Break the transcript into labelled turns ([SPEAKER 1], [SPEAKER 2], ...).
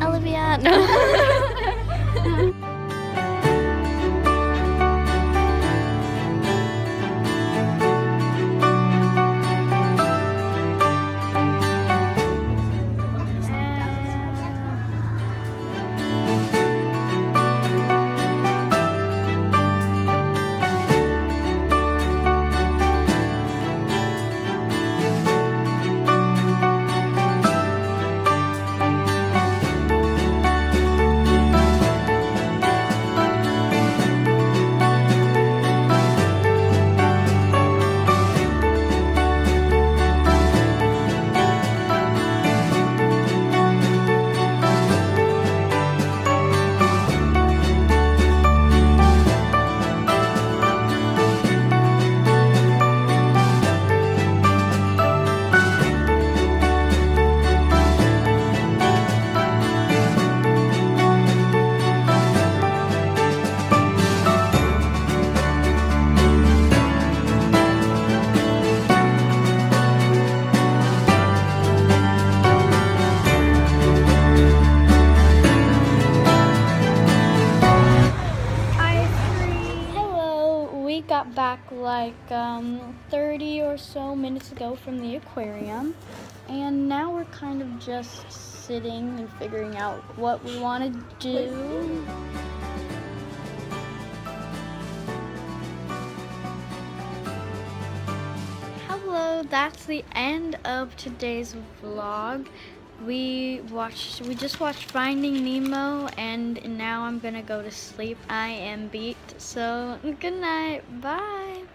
[SPEAKER 1] Olivia. No. got back like um, 30 or so minutes ago from the aquarium, and now we're kind of just sitting and figuring out what we want to do. Hello, that's the end of today's vlog. We watched, we just watched Finding Nemo and now I'm gonna go to sleep. I am beat, so good night, bye.